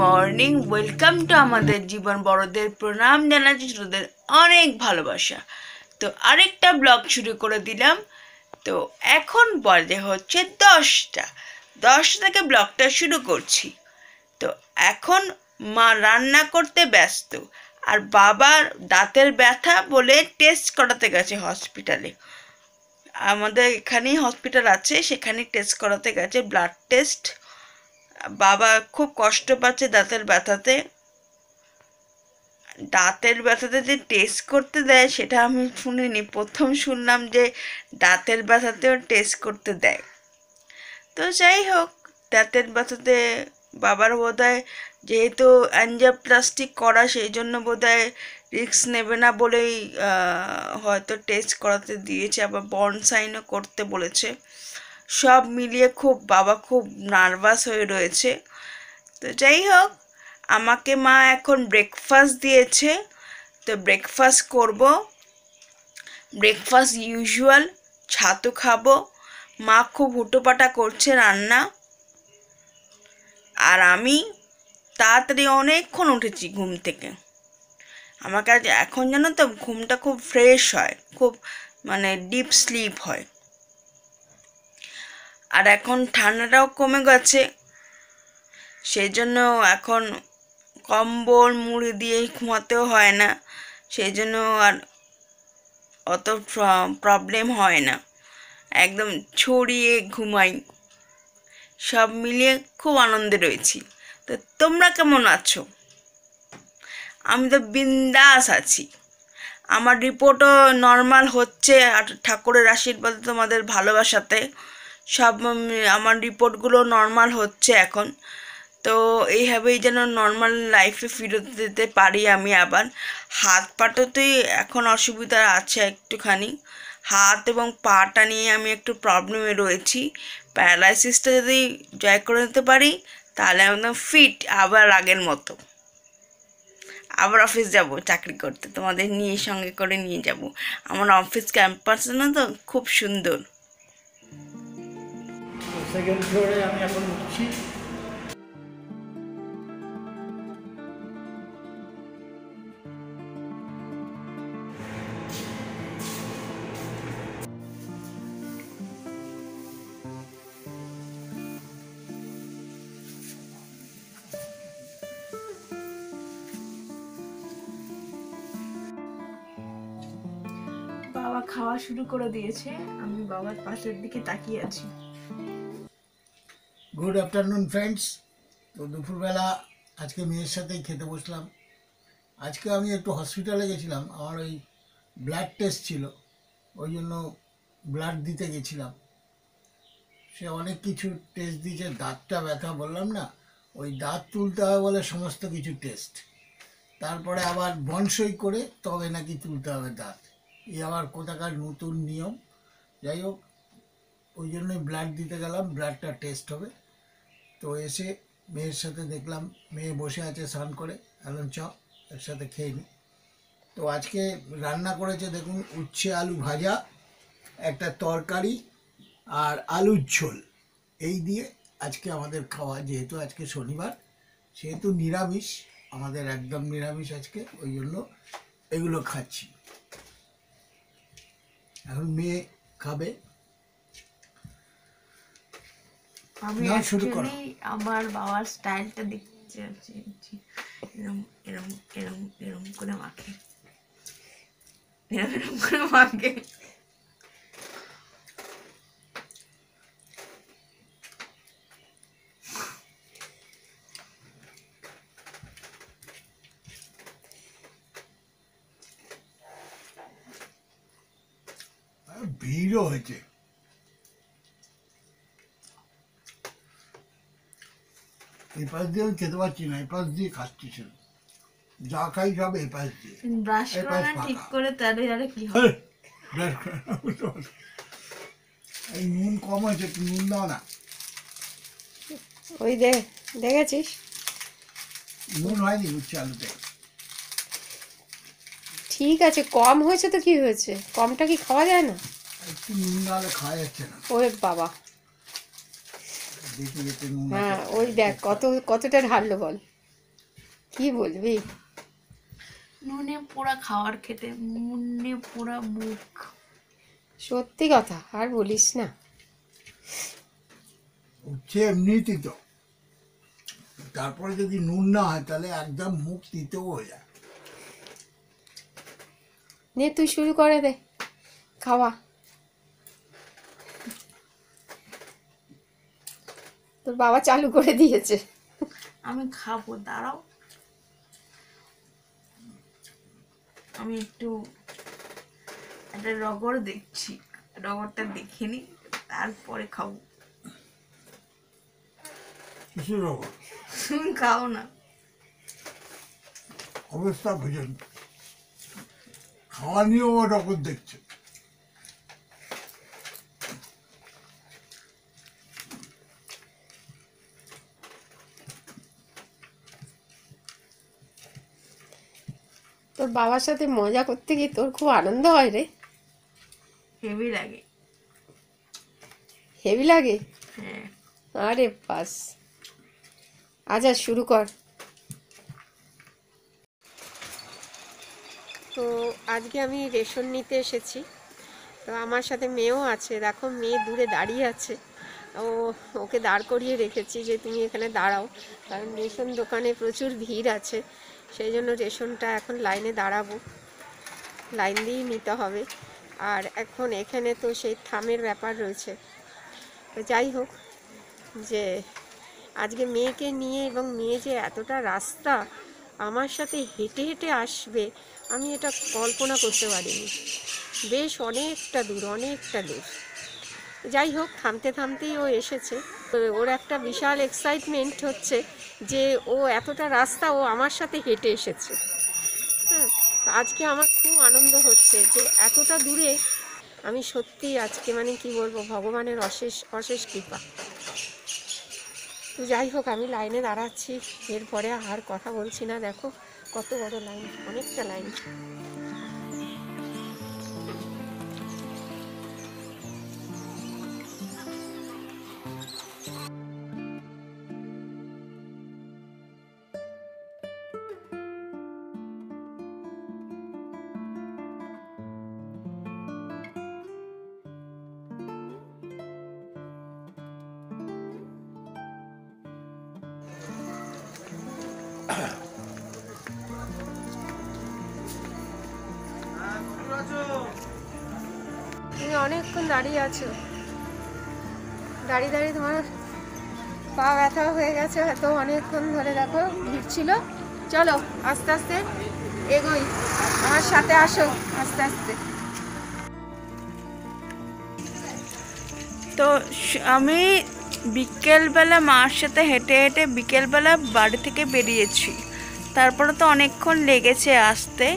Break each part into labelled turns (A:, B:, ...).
A: Morning welcome to আমাদের জীবন বড়দের প্রণাম জানাচ্ছি ছোটদের অনেক ভালোবাসা। তো আরেকটা ব্লগ শুরু করে দিলাম। তো এখন বাজে হচ্ছে দশটা। দশটা থেকে ব্লগটা শুরু করছি। তো এখন মা রান্না করতে ব্যস্ত। আর বাবার দাঁতের ব্যথা বলে টেস্ট করাতে গেছে হসপিটালে আমাদের এখানেই হসপিটাল আছে সেখানে টেস্ট করাতে গেছে ব্লাড টেস্ট বাবা খুব কষ্ট পাচ্ছে দাঁতের ব্যথাতে। দাঁতের ব্যথাতে যে টেস্ট করতে দেয় সেটা আমি শুনিনি। প্রথম শুনলাম যে দাঁতের ব্যথাতেও টেস্ট করতে দেয়। তো যাই হোক, দাঁতের ব্যথাতে বাবার বোধহয় যেহেতু অ্যাঞ্জিওপ্লাস্টিক করা, সেই জন্য বোধহয় রিস্ক নেবে না বলেই হয়তো টেস্ট করাতে দিয়েছে, আবার বর্ন সাইনও করতে বলেছে। সব মিলিয়ে খুব, বাবা খুব নার্ভাস হয়ে রয়েছে। তো যাই হোক, আমাকে মা এখন ব্রেকফাস্ট দিয়েছে। তো ব্রেকফাস্ট করব। ব্রেকফাস্ট ইউজুয়াল ছাতু খাব। মা খুব হুটোপাটা করছে রান্না। আর আমি তাড়াতাড়ি অনেকক্ষণ উঠেছি ঘুম থেকে। আমার কাছে এখন জানো তো ঘুমটা খুব ফ্রেশ হয়, খুব মানে ডিপ স্লিপ হয়। আর এখন ঠান্ডাটাও কমে গেছে সেই জন্য এখন কম্বল, মুড়ি দিয়ে ঘুমাতেও হয় না সেই জন্য আর অত প্রবলেম হয় না। একদম ছড়িয়ে ঘুমাই। সব মিলিয়ে খুব আনন্দে রয়েছি। তো তোমরা কেমন আছো? আমি তো বিন্দাস আছি। আমার রিপোর্টও নর্মাল হচ্ছে আর ঠাকুরের আশীর্বাদে তোমাদের ভালোবাসাতে। সব আমার রিপোর্টগুলো নর্মাল হচ্ছে এখন। তো এইভাবেই যেন নর্মাল লাইফে ফিরত দিতে পারি আমি আবার। হাত পাটাতেই এখন অসুবিধা আছে একটুখানি। হাত এবং পাটা নিয়ে আমি একটু প্রবলেমে রয়েছি। প্যারালাইসিসটা যদি জয় করে নিতে পারি, তাহলে একদম ফিট আবার আগের মতো। আবার অফিস যাব, চাকরি করতে। তোমাদের নিয়ে সঙ্গে করে নিয়ে যাব। আমার অফিস ক্যাম্পাস না তো খুব সুন্দর।
B: সেকেন্ড ফ্লোরে আমি এখন উঠছি।
A: খাওয়া শুরু করে দিয়েছে। আমি বাবার পাশের দিকে তাকিয়ে আছি।
B: গুড আফটারনুন ফ্রেন্ডস তো দুপুরবেলা আজকে মেয়ের সাথেই খেতে বসলাম। আজকে আমি একটু হসপিটালে গেছিলাম। আমার ওই ব্লাড টেস্ট ছিল। ওই জন্য ব্লাড দিতে গেছিলাম। সে অনেক কিছু টেস্ট দিয়েছে। দাঁতটা ব্যথা বললাম না। ওই দাঁত তুলতে হবে বলে সমস্ত কিছু টেস্ট তারপরে আবার বনসই করে তবে নাকি তুলতে হবে দাঁত। এই আবার কোথাকার নতুন নিয়ম। যাই হোক, ওই জন্যই ব্লাড দিতে গেলাম ব্লাডটা টেস্ট হবে। তো এসে মেয়ের সাথে দেখলাম, মেয়ে বসে আছে স্নান করে। এলন চ, একসাথে খেয়ে নি। তো আজকে রান্না করেছে, দেখুন, উচ্ছে আলু ভাজা, একটা তরকারি আর আলুর ঝোল। এই দিয়ে আজকে আমাদের খাওয়া, যেহেতু আজকে শনিবার, সেহেতু নিরামিষ, আমাদের একদম নিরামিষ আজকে, ওই জন্য এগুলো খাচ্ছি। এখন মেয়ে খাবে।
A: আমি
B: শুরু করো।
A: আমার বাবার স্টাইলটা দেখতে এরম এরম এরম এরম করে মাখে। এরম এরম করে মাখে।
B: ভিড়ও হয়েছে। এই পাশ দিয়ে আমি খেতে পারছি না এই পাশ দিয়ে খাচ্ছি শুধু। যা খাই সব এই পাশ দিয়ে।
A: ব্রাশ করে ঠিক করে তাহলে আর কি হবে?
B: ব্রাশ করে? এই নুন কম হয়েছে একটু নুন দাও না।
C: ওই দে দেখেছিস?
B: নুন হয়নি উচ্ছে আলুতে।
C: ঠিক আছে কম হয়েছে তো কি হয়েছে? কমটা কি খাওয়া যায় না?
B: একটু নুন না খাওয়া যাচ্ছে না।
C: ওরে বাবা।
B: দেখে দেখে নুন
C: হ্যাঁ ওই দেখ কত কতটা ঢাললো বল। কি বলবি?
A: নুনে পোড়া খাওয়ার খেতে নুনে পোড়া মুখ।
C: সত্যি কথা আর বলিস না।
B: হচ্ছে তিতো তারপরে যদি নুন না হয় তাহলে একদম মুখ তিতো হয়ে যায়।
C: নে তুই শুরু করে দে। খাওয়া। তোর বাবা চালু করে দিয়েছে।
A: আমি খাব দাঁড়াও। আমি একটু একটা রগড় দেখছি। রগড়টা দেখে নি তারপরে খাব।
B: কিসের রকম
A: খাও না।
B: অবস্থা খাওয়া নিয়েও ও রকম দেখছে।
C: বাবার সাথে মজা করতে গিয়ে তোর খুব আনন্দ হয় রে।
A: হেভি লাগে।
C: হেভি লাগে?
A: হ্যাঁ।
C: আরে বাস। আচ্ছা শুরু কর। তো আজকে আমি রেশন নিতে এসেছি। তো আমার সাথে মেয়েও আছে। দেখো মেয়ে দূরে দাঁড়িয়ে আছে। ও ওকে দাঁড় করিয়ে রেখেছি যে তুমি এখানে দাঁড়াও। কারণ রেশন দোকানে প্রচুর ভিড় আছে। সেই জন্য রেশনটা এখন লাইনে দাঁড়াবো। লাইন দিয়েই নিতে হবে। আর এখন এখানে তো সেই থামের ব্যাপার রয়েছে। তো যাই হোক, যে আজকে মেয়েকে নিয়ে এবং মেয়ে যে এতটা রাস্তা আমার সাথে হেঁটে হেঁটে আসবে, আমি এটা কল্পনা করতে পারিনি। বেশ অনেকটা দূর অনেকটা দূর। যাই হোক, থামতে থামতেই ও এসেছে। ওর একটা বিশাল এক্সাইটমেন্ট হচ্ছে। যে ও এতটা রাস্তা ও আমার সাথে হেঁটে এসেছে। হ্যাঁ আজকে আমার খুব আনন্দ হচ্ছে যে এতটা দূরে আমি সত্যি আজকে মানে কি বলব, ভগবানের অশেষ অশেষ কৃপা। তো যাই হোক, আমি লাইনে দাঁড়াচ্ছি, এরপরে আর কথা বলছি না। দেখো কত বড় লাইন, অনেকটা লাইন। অনেকক্ষণ দাঁড়িয়ে আছো। দাঁড়িয়ে দাঁড়িয়ে তোমার পা ব্যথা হয়ে গেছে, হয়তো অনেকক্ষণ ধরে দেখো ভিড় ছিল চলো, আস্তে আস্তে এগোই। আমার সাথে আসো, আস্তে আস্তে।
A: তো আমি বিকেলবেলা মার সাথে হেঁটে হেঁটে বিকেলবেলা বাড়ি থেকে বেরিয়েছি। তারপরে তো অনেকক্ষণ লেগেছে আসতে।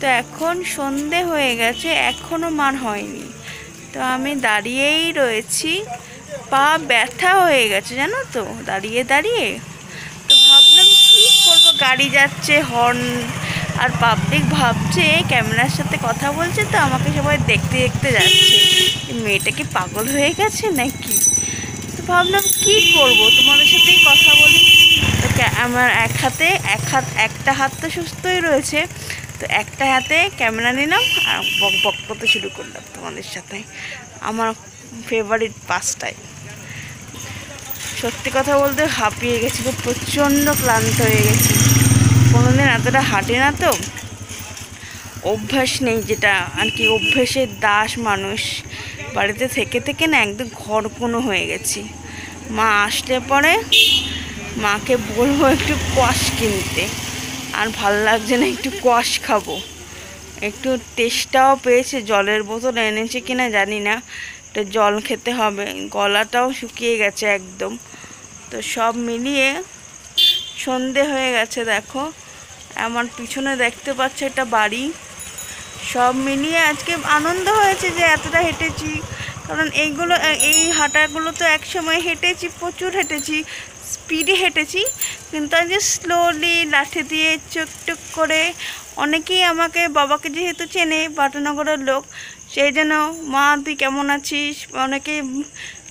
A: তো এখন সন্ধে হয়ে গেছে এখনও মার হয়নি। তো আমি দাঁড়িয়েই রয়েছি। পা ব্যথা হয়ে গেছে, জানো তো? দাঁড়িয়ে দাঁড়িয়ে। তো ভাবলাম কি করব? গাড়ি যাচ্ছে হর্ন আর পাবলিক ভাবছে, ক্যামেরার সাথে কথা বলছে, তো আমাকে সবাই দেখতে দেখতে যাচ্ছে। মেয়েটা কি পাগল হয়ে গেছে নাকি? তো ভাবলাম কি করব? তোমাদের সাথেই কথা বলি। আমার এক হাতে, এক হাত একটা হাত তো সুস্থই রয়েছে। তো একটা হাতে ক্যামেরা নিলাম আর বক বক করতে শুরু করলাম তোমাদের সাথে। আমার ফেভারিট পাঁচটায় সত্যি কথা বলতে হাঁপিয়ে গেছি, খুব প্রচণ্ড ক্লান্ত হয়ে গেছি। কোনোদিন এতটা হাঁটে না তো। অভ্যাস নেই যেটা, আর কি অভ্যেসের দাস মানুষ। বাড়িতে থেকে থেকে না একদম ঘর কোনো হয়ে গেছি। মা আসলে পরে মাকে বলব একটু কোয়াশ কিনতে। আর ভালো লাগছে না, একটু কোয়াশ খাব। একটু টেস্টটাও পেয়েছে, জলের বোতল এনেছে কিনা জানি না, তো জল খেতে হবে। গলাটাও শুকিয়ে গেছে একদম। তো সব মিলিয়ে সন্ধে হয়ে গেছে, দেখো। আমার পিছনে দেখতে পাচ্ছ একটা বাড়ি। সব মিলিয়ে আজকে আনন্দ হয়েছে যে এতটা হেঁটেছি। কারণ এইগুলো, এই হাঁটাগুলো তো এক সময় হেঁটেছি, প্রচুর হেঁটেছি। স্পিডে হেঁটেছি, কিন্তু আজকে স্লোলি লাঠি দিয়ে চুক টুক করে অনেকেই আমাকে, বাবাকে যেহেতু চেনে, পাটনগরের লোক, সেই জন্য, মা, তুই কেমন আছিস? অনেকেই,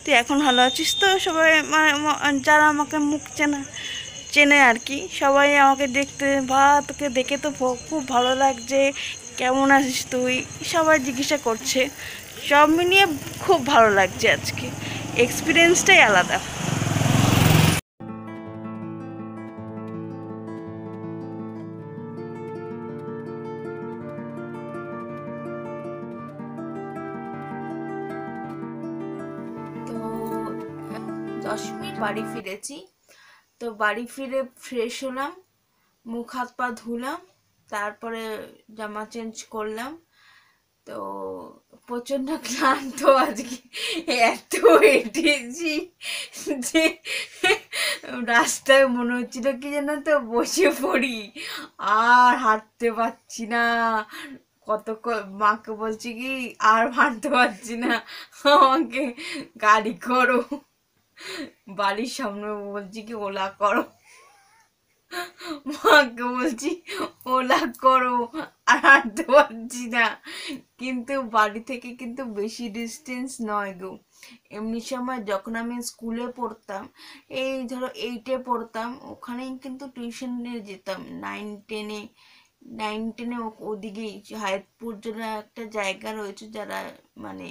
A: তুই এখন ভালো আছিস? তো সবাই যারা আমাকে মুখ চেনা, চেনে আর কি, সবাই আমাকে দেখতে, বা, তোকে দেখে তো খুব ভালো লাগছে, কেমন আছিস তুই? সবাই জিজ্ঞাসা করছে, সব মিলিয়ে খুব ভালো লাগছে আজকে এক্সপিরিয়েন্সটাই আলাদা। বাড়ি ফিরেছি। তো বাড়ি ফিরে ফ্রেশ হলাম, মুখ হাত পা ধুলাম, তারপরে জামা চেঞ্জ করলাম। তো প্রচণ্ড ক্লান্ত আজকে, এত হেঁটেছি যে রাস্তায় মনে হচ্ছিল কি যেন তো বসে পড়ি, আর হাঁটতে পারছি না। কত মাকে বলছি কি, আর হাঁটতে পারছি না, আমাকে গাড়ি করো। বাড়ির সামনে বলছি কি, ওলা করো। মাকে বলছি, ওলা করো। আর হাঁটতে পারছি না। কিন্তু বাড়ি থেকে কিন্তু বেশি ডিস্টেন্স নয় গো। এমনি সময় যখন আমি স্কুলে পড়তাম, এই ধরো এইটে পড়তাম, ওখানেই কিন্তু টিউশনে যেতাম। নাইন টেনে নাইন টেনে ওদিকেই হায়াতপুর জন্য একটা জায়গা রয়েছে যারা মানে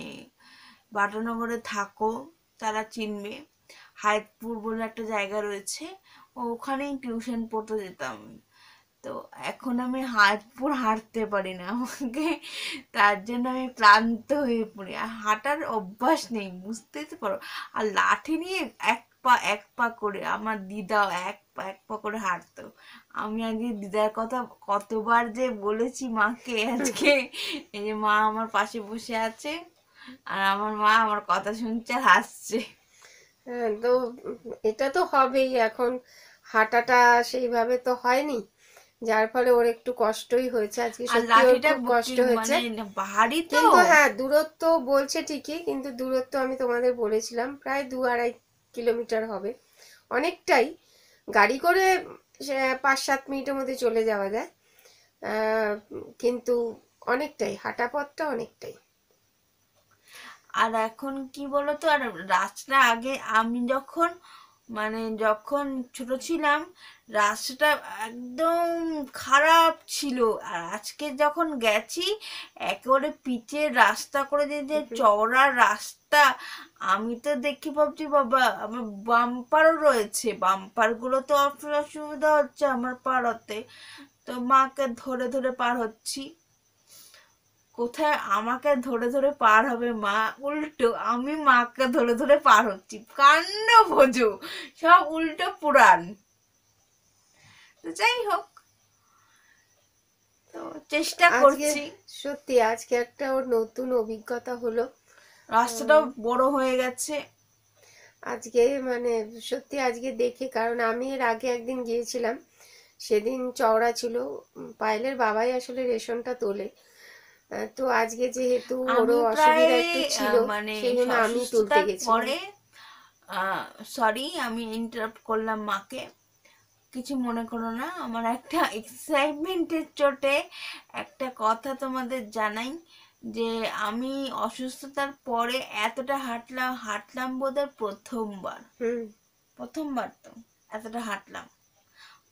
A: বাটানগরে থাকো, তারা চিনবে। হায়াতপুর বলে একটা জায়গা রয়েছে, ওখানেই টিউশন পড়তে যেতাম। তো এখন আমি হাঁটপুর হাঁটতে পারি না আমাকে, তার জন্য আমি ক্লান্ত হয়ে পড়ি। আর হাঁটার অভ্যাস নেই, বুঝতেই তো পারো। আর লাঠি নিয়ে এক পা এক পা করে আমার দিদাও এক পা এক পা করে হাঁটতো। আমি আগে দিদার কথা কতবার যে বলেছি মাকে আজকে, এই যে মা আমার পাশে বসে আছে, আর আমার মা আমার কথা শুনছে, হাসছে।
C: তো এটা তো হবেই। এখন হাঁটাটা সেইভাবে তো হয়নি যার ফলে ওর একটু কষ্টই হয়েছে। আজকে সত্যি খুব কষ্ট হয়েছে।
A: মানে ভারী
C: কিন্তু হ্যাঁ দূরত্ব বলছে ঠিকই কিন্তু দূরত্ব আমি তোমাদের বলেছিলাম প্রায় দু আড়াই কিলোমিটার হবে। অনেকটাই। গাড়ি করে পাঁচ সাত মিনিটের মধ্যে চলে যাওয়া যায়। আহ, কিন্তু অনেকটাই হাঁটা পথটা অনেকটাই।
A: আর এখন কি বলতো? আর রাস্তা আগে আমি যখন মানে যখন ছোট ছিলাম রাস্তাটা একদম খারাপ ছিল। আর আজকে যখন গেছি একেবারে পিচের রাস্তা করে দিয়ে যে চওড়া রাস্তা। আমি তো দেখি ভাবছি বাবা আমার বাম্পারও রয়েছে। বাম্পারগুলো তো অসু- অসুবিধা হচ্ছে আমার পাড়াতে। তো মাকে ধরে ধরে পার হচ্ছি। কোথায় আমাকে ধরে ধরে পার হবে মা? উল্টো আমি মাকে ধরে ধরে পার হচ্ছি। কাণ্ড বোঝো সব উল্টো পুরাণ। তো যাই হোক তো চেষ্টা করছি।
C: সত্যি আজকে একটা ওর নতুন অভিজ্ঞতা হলো।
A: রাস্তাটাও বড় হয়ে গেছে।
C: আজকে মানে সত্যি আজকে দেখে কারণ আমি এর আগে একদিন গিয়েছিলাম সেদিন চওড়া ছিল। পায়েলের বাবাই আসলে রেশনটা তোলে। তো আজকে যেহেতু ওরও অসুবিধা একটু ছিল
A: মানে
C: সেই জন্য আমি তুলতে
A: পরে সরি আমি ইন্টারাপ্ট করলাম মাকে। কিছু মনে করো না আমার একটা এক্সাইটমেন্টের চোটে একটা কথা তোমাদের জানাই যে আমি অসুস্থতার পরে এতটা হাঁটলাম হাঁটলাম বোধহয় প্রথমবার।
C: হুম।
A: প্রথমবার তো এতটা হাঁটলাম।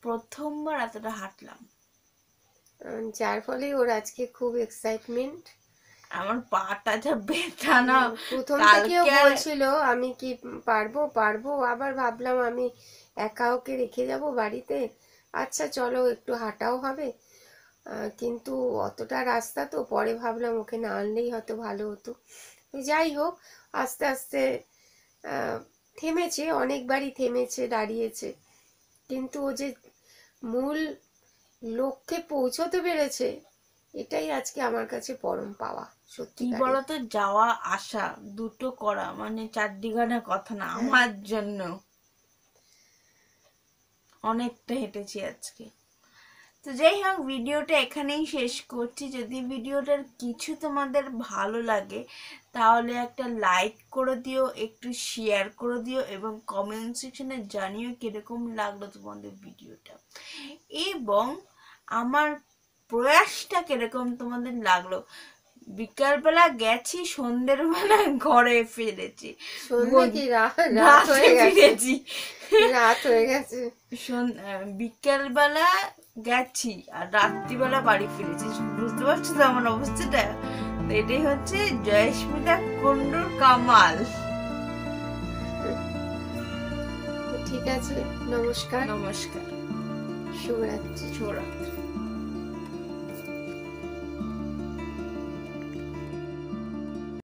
A: প্রথমবার এতটা হাঁটলাম।
C: যার ফলে ওর আজকে খুব এক্সাইটমেন্ট
A: আমার পাটা যা ব্যথা না
C: প্রথম
A: আর-
C: বলছিল আমি কি পারব পারব? আবার ভাবলাম আমি একা ওকে রেখে যাব বাড়িতে? আচ্ছা চলো একটু হাঁটাও হবে। কিন্তু অতটা রাস্তা তো পরে ভাবলাম ওকে না আনলেই হয়তো ভালো হতো। যাই হোক আস্তে আস্তে থেমেছে অনেকবারই থেমেছে দাঁড়িয়েছে। কিন্তু ও যে মূল লক্ষ্যে পৌঁছতে পেরেছে এটাই আজকে আমার কাছে পরম পাওয়া সত্যি
A: কি বলতো যাওয়া আসা দুটো করা মানে চারদিঘানা কথা না আমার জন্য। অনেকটা হেঁটেছি আজকে। তো যাই হোক ভিডিওটা এখানেই শেষ করছি। যদি ভিডিওটার কিছু তোমাদের ভালো লাগে তাহলে একটা লাইক করে দিও একটু শেয়ার করে দিও এবং কমেন্ট সেকশনে জানিও কীরকম লাগল তোমাদের ভিডিওটা। এবং আমার প্রয়াসটা কীরকম তোমাদের লাগল? বিকালবেলা গেছি সন্ধ্যের বেলা ঘরে ফিরেছি।
C: রাত হয়ে গেছে?
A: ফিরেছি।
C: রাত হয়ে গেছে।
A: বিকেলবেলা গেছি আর রাত্রিবেলা বাড়ি ফিরেছি। বুঝতে পারছ তো আমার অবস্থাটা? এটাই হচ্ছে জয়স্মিতা কুণ্ডুর কামাল।
C: ঠিক আছে নমস্কার।
A: নমস্কার।
C: শুভরাত্রি।
A: শুভরাত্রি।